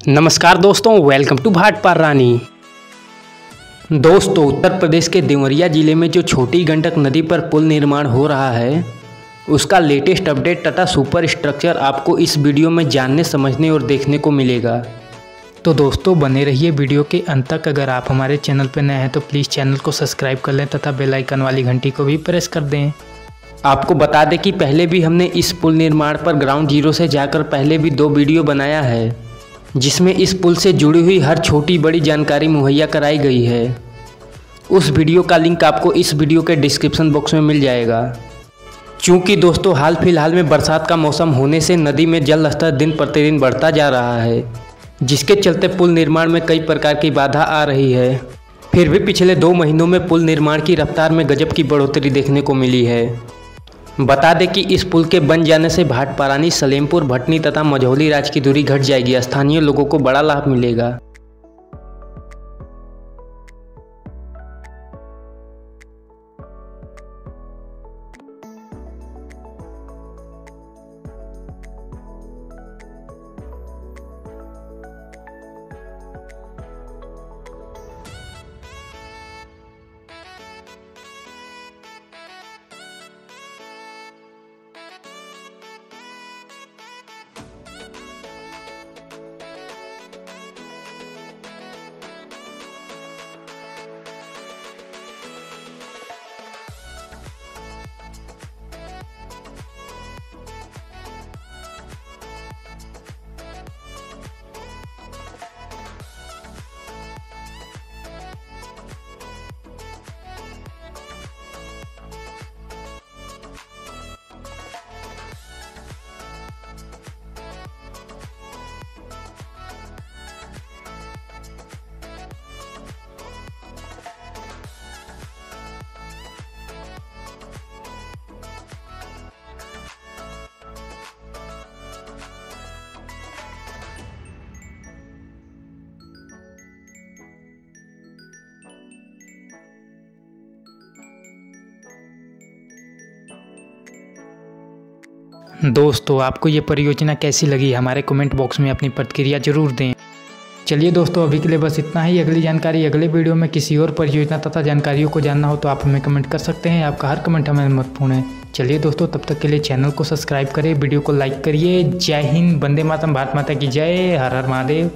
नमस्कार दोस्तों welcome to Bhatpar रानी। दोस्तों, उत्तर प्रदेश के देवरिया ज़िले में जो छोटी गंडक नदी पर पुल निर्माण हो रहा है, उसका लेटेस्ट अपडेट तथा सुपर स्ट्रक्चर आपको इस वीडियो में जानने, समझने और देखने को मिलेगा। तो दोस्तों, बने रहिए वीडियो के अंत तक। अगर आप हमारे चैनल पर नए हैं तो प्लीज़ चैनल को सब्सक्राइब कर लें तथा बेल आइकन वाली घंटी को भी प्रेस कर दें। आपको बता दें कि पहले भी हमने इस पुल निर्माण पर ग्राउंड ज़ीरो से जाकर पहले भी दो वीडियो बनाया है। जिसमें इस पुल से जुड़ी हुई हर छोटी बड़ी जानकारी मुहैया कराई गई है। उस वीडियो का लिंक आपको इस वीडियो के डिस्क्रिप्शन बॉक्स में मिल जाएगा। चूँकि दोस्तों, हाल फ़िलहाल में बरसात का मौसम होने से नदी में जल स्तर दिन प्रतिदिन बढ़ता जा रहा है, जिसके चलते पुल निर्माण में कई प्रकार की बाधा आ रही है। फिर भी पिछले दो महीनों में पुल निर्माण की रफ्तार में गजब की बढ़ोतरी देखने को मिली है। बता दें कि इस पुल के बन जाने से भाटपारानी, सलेमपुर, भटनी तथा मझौली राज की दूरी घट जाएगी। स्थानीय लोगों को बड़ा लाभ मिलेगा। दोस्तों, आपको ये परियोजना कैसी लगी? हमारे कमेंट बॉक्स में अपनी प्रतिक्रिया ज़रूर दें। चलिए दोस्तों, अभी के लिए बस इतना ही। अगली जानकारी, अगले वीडियो में किसी और परियोजना तथा जानकारियों को जानना हो तो आप हमें कमेंट कर सकते हैं। आपका हर कमेंट हमें महत्वपूर्ण है। चलिए दोस्तों, तब तक के लिए चैनल को सब्सक्राइब करें वीडियो को लाइक करिए। जय हिंद, वंदे मातम भारत माता की जय। हर हर महादेव।